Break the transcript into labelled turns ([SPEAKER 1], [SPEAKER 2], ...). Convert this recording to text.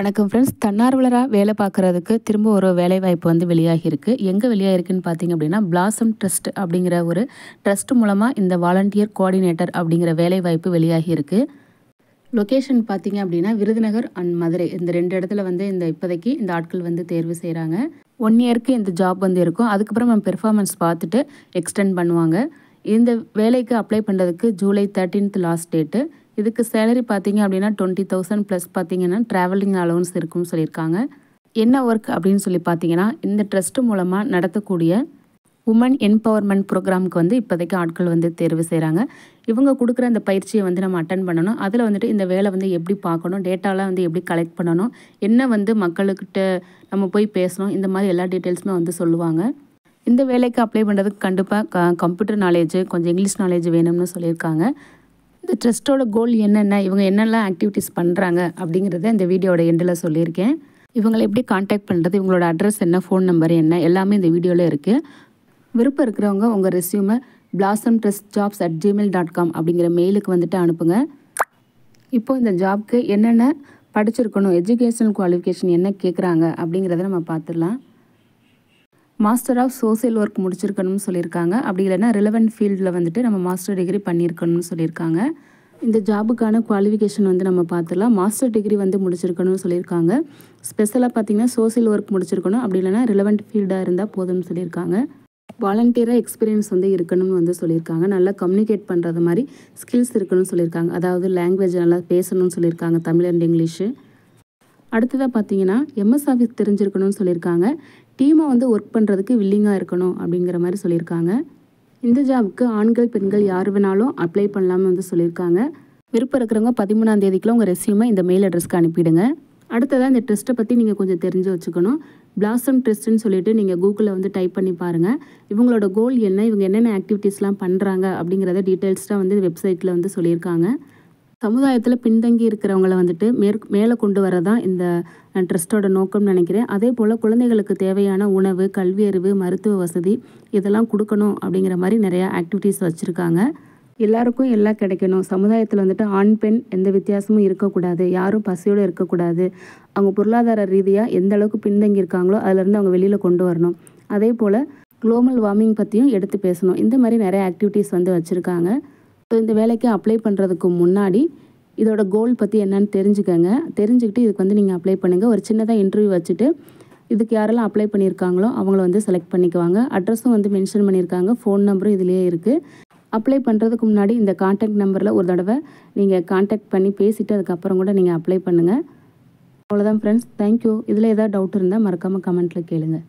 [SPEAKER 1] வணக்கம் ஃப்ரெண்ட்ஸ் தன்னார்வலராக வேலை பார்க்குறதுக்கு திரும்ப ஒரு வேலைவாய்ப்பு வந்து வெளியாகியிருக்கு. எங்கே வெளியாகிருக்குன்னு பார்த்தீங்க அப்படின்னா பிளாசம் ட்ரஸ்ட் அப்படிங்கிற ஒரு ட்ரஸ்ட் மூலமாக இந்த வாலண்டியர் கோஆர்டினேட்டர் அப்படிங்கிற வேலைவாய்ப்பு வெளியாகியிருக்கு. லொக்கேஷன் பார்த்தீங்க அப்படின்னா விருதுநகர் அண்ட் மதுரை. இந்த ரெண்டு இடத்துல வந்து இந்த இப்போதைக்கு இந்த ஆட்கள் வந்து தேர்வு செய்கிறாங்க ஒன் இயருக்கு இந்த ஜாப் வந்து இருக்கும். அதுக்கப்புறம் நம்ம பெர்ஃபார்மன்ஸ் பார்த்துட்டு எக்ஸ்டெண்ட் பண்ணுவாங்க. இந்த வேலைக்கு அப்ளை பண்ணுறதுக்கு ஜூலை தேர்ட்டீன்த் லாஸ்ட் டேட்டு இதுக்கு சேலரி பார்த்தீங்க அப்படின்னா டுவெண்ட்டி தௌசண்ட் ப்ளஸ் பார்த்தீங்கன்னா ட்ராவலிங் அலவன்ஸ் இருக்கும்னு சொல்லியிருக்காங்க. என்ன ஒர்க் அப்படின்னு சொல்லி பார்த்தீங்கன்னா இந்த ட்ரஸ்ட் மூலமாக நடத்தக்கூடிய உமன் என்பவர்மெண்ட் ப்ரோக்ராமுக்கு வந்து இப்போதைக்கு ஆட்கள் வந்து தேர்வு செய்கிறாங்க இவங்க கொடுக்குற அந்த பயிற்சியை வந்து நம்ம அட்டன் பண்ணணும். அதில் வந்துட்டு இந்த வேலை வந்து எப்படி பார்க்கணும் டேட்டாலாம் வந்து எப்படி கலெக்ட் பண்ணணும் என்ன வந்து மக்களுக்கிட்ட நம்ம போய் பேசணும் இந்த மாதிரி எல்லா டீட்டெயில்ஸுமே வந்து சொல்லுவாங்க. இந்த வேலைக்கு அப்ளை பண்ணுறதுக்கு கண்டிப்பாக க கம்ப்யூட்டர் நாலேஜ் கொஞ்சம் இங்கிலீஷ் நாலேஜ் வேணும்னு சொல்லியிருக்காங்க. இந்த ட்ரஸ்ட்டோட கோல் என்னென்ன? இவங்க என்னெல்லாம் ஆக்டிவிட்டீஸ் பண்ணுறாங்க அப்படிங்கிறத இந்த வீடியோட எண்டில் சொல்லியிருக்கேன். இவங்களை எப்படி காண்டாக்ட் பண்ணுறது இவங்களோட அட்ரஸ் என்ன? ஃபோன் நம்பர் என்ன? எல்லாமே இந்த வீடியோவில் இருக்குது விருப்பம் இருக்கிறவங்க உங்கள் ரெஸ்யூமை blossom trust jobs at Gmail dot com அப்படிங்கிற மெயிலுக்கு வந்துட்டு அனுப்புங்க. இப்போ இந்த ஜாப்க்கு என்னென்ன படிச்சிருக்கணும்? எஜுகேஷனல் குவாலிஃபிகேஷன் என்ன கேட்குறாங்க அப்படிங்கிறத நம்ம பார்த்துடலாம். மாஸ்டர் ஆஃப் சோசியல் ஒர்க் முடிச்சிருக்கணும்னு சொல்லியிருக்காங்க. அப்படி இல்லைன்னா ரிலவெண்ட் ஃபீல்டில் வந்துட்டு நம்ம மாஸ்டர் டிகிரி பண்ணியிருக்கணும்னு சொல்லியிருக்காங்க. இந்த ஜாபுக்கான குவாலிஃபிகேஷன் வந்து நம்ம பார்த்துலாம் மாஸ்டர் டிகிரி வந்து முடிச்சிருக்கணும்னு சொல்லியிருக்காங்க. ஸ்பெஷலாக பார்த்தீங்கன்னா சோசியல் ஒர்க் முடிச்சிருக்கணும். அப்படி இல்லைன்னா ரிலவெண்ட் ஃபீல்டாக இருந்தால் போதும்னு சொல்லியிருக்காங்க. வாலண்டியராக எக்ஸ்பீரியன்ஸ் வந்து இருக்கணும்னு வந்து சொல்லியிருக்காங்க. நல்லா கம்யூனிகேட் பண்ணுறது மாதிரி ஸ்கில்ஸ் இருக்கணும்னு சொல்லியிருக்காங்க. அதாவது லாங்குவேஜ் நல்லா பேசணும்னு சொல்லியிருக்காங்க. தமிழ் அண்ட் இங்கிலீஷு அடுத்ததாக பார்த்தீங்கன்னா எம்எஸ் ஆஃபீஸ் தெரிஞ்சிருக்கணும்னு சொல்லியிருக்காங்க. டீமை வந்து ஒர்க் பண்ணுறதுக்கு வில்லிங்காக இருக்கணும் அப்படிங்கிற மாதிரி சொல்லியிருக்காங்க. இந்த ஜாபுக்கு ஆண்கள் பெண்கள் யார் வேணாலும் அப்ளை பண்ணலாம்னு வந்து சொல்லியிருக்காங்க. விருப்பம் இருக்கிறவங்க பதிமூணாம் தேதிக்குள்ள உங்கள் ரெசியூமை இந்த மெயில் அட்ரஸ்க்கு அனுப்பிடுங்க. அடுத்ததாக இந்த ட்ரெஸ்ட்டை பற்றி நீங்கள் கொஞ்சம் தெரிஞ்சு வச்சுக்கணும். பிளாசம் ட்ரெஸ்ட்டுன்னு சொல்லிட்டு நீங்கள் கூகுளில் வந்து டைப் பண்ணி பாருங்கள் இவங்களோட கோல் என்ன? இவங்க என்னென்ன ஆக்டிவிட்டீஸ்லாம் பண்ணுறாங்க அப்படிங்கிறத டீட்டெயில்ஸ்டாக வந்து வெப்சைட்டில் வந்து சொல்லியிருக்காங்க. சமுதாயத்தில் பின்தங்கி இருக்கிறவங்கள வந்துட்டு மேற் மேலே கொண்டு வரதான் இந்த ட்ரஸ்ட்டோட நோக்கம்னு நினைக்கிறேன். அதே போல் குழந்தைகளுக்கு தேவையான உணவு கல்வியறிவு மருத்துவ வசதி இதெல்லாம் கொடுக்கணும் அப்படிங்கிற மாதிரி நிறையா ஆக்டிவிட்டீஸ் வச்சுருக்காங்க. எல்லாருக்கும் எல்லாம் கிடைக்கணும். சமுதாயத்தில் வந்துட்டு ஆண் பெண் எந்த வித்தியாசமும் இருக்கக்கூடாது. யாரும் பசியோடு இருக்கக்கூடாது. அவங்க பொருளாதார ரீதியாக எந்த அளவுக்கு பின்தங்கி இருக்காங்களோ அதுலேருந்து அவங்க வெளியில் கொண்டு வரணும். அதே போல் குளோபல் வார்மிங் பற்றியும் எடுத்து பேசணும். இந்த மாதிரி நிறைய ஆக்டிவிட்டீஸ் வந்து வச்சுருக்காங்க. ஸோ இந்த வேலைக்கு அப்ளை பண்ணுறதுக்கு முன்னாடி இதோட கோல் பற்றி என்னன்னு தெரிஞ்சுக்கங்க. தெரிஞ்சுக்கிட்டு இதுக்கு வந்து நீங்கள் அப்ளை பண்ணுங்கள் ஒரு சின்னதாக இன்டர்வியூ வச்சுட்டு இதுக்கு யாரெல்லாம் அப்ளை பண்ணியிருக்காங்களோ அவங்கள வந்து செலக்ட் பண்ணிக்குவாங்க. அட்ரஸும் வந்து மென்ஷன் பண்ணியிருக்காங்க. ஃபோன் நம்பரும் இதுலேயே இருக்குது அப்ளை பண்ணுறதுக்கு முன்னாடி இந்த காண்டாக்ட் நம்பரில் ஒரு தடவை நீங்கள் காண்டாக்ட் பண்ணி பேசிவிட்டு அதுக்கப்புறம் கூட நீங்கள் அப்ளை பண்ணுங்கள் அவ்வளோதான் ஃப்ரெண்ட்ஸ் தேங்க்யூ இதில் ஏதாவது டவுட் இருந்தால் மறக்காமல் கமெண்ட்டில் கேளுங்கள்